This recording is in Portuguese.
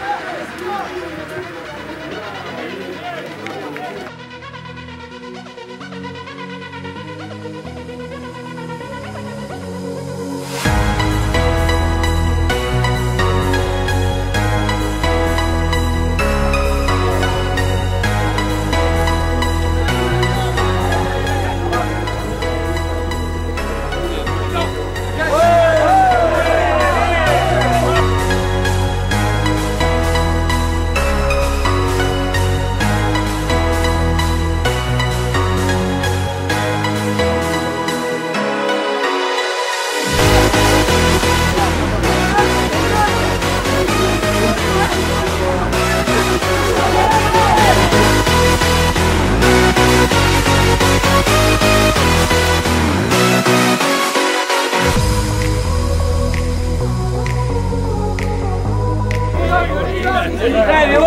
Let's go! เดี๋